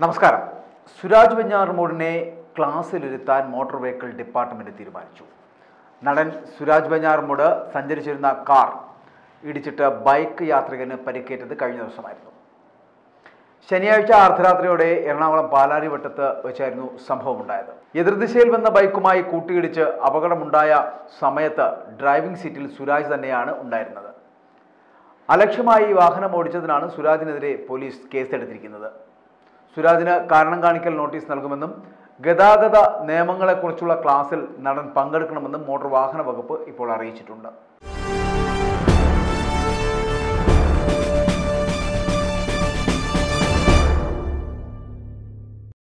നമസ്കാരം. സുരാജ് വെഞ്ഞാറുമൂടിനെ ക്ലാസ്സിലിരുത്താൻ മോട്ടോർ വെഹിക്കിൾ ഡിപ്പാർട്ട്മെന്റ് തീരുമാനിച്ചു. നടൻ സുരാജ് വെഞ്ഞാറുമൂട് സഞ്ചരിച്ചിരുന്ന കാർ ഇടിച്ചിട്ട് ബൈക്ക് യാത്രികന് പരിക്കേറ്റത് കഴിഞ്ഞ ദിവസമായിരുന്നു. ശനിയാഴ്ച അർദ്ധരാത്രിയോടെ എറണാകുളം പാലാരിവട്ടത്ത് വെച്ചായിരുന്നു സംഭവമുണ്ടായത്. എതിർദിശയിൽ വന്ന ബൈക്കുമായി കൂട്ടിയിടിച്ച് അപകടമുണ്ടായ സമയത്ത് ഡ്രൈവിംഗ് സീറ്റിൽ സുരാജ് തന്നെയാണ് ഉണ്ടായിരുന്നത്. അലക്ഷ്യമായി വാഹനം ഓടിച്ചതിനാണ് സുരാജിനെതിരെ പോലീസ് കേസെടുത്തിരിക്കുന്നത്. സുരാജിന് കാരണം കാണിക്കൽ നോട്ടീസ് നൽകുമെന്നും ഗതാഗത നിയമങ്ങളെക്കുറിച്ചുള്ള ക്ലാസ്സിൽ നടൻ പങ്കെടുക്കണമെന്നും മോട്ടോർ വാഹന വകുപ്പ് ഇപ്പോൾ അറിയിച്ചിട്ടുണ്ട്.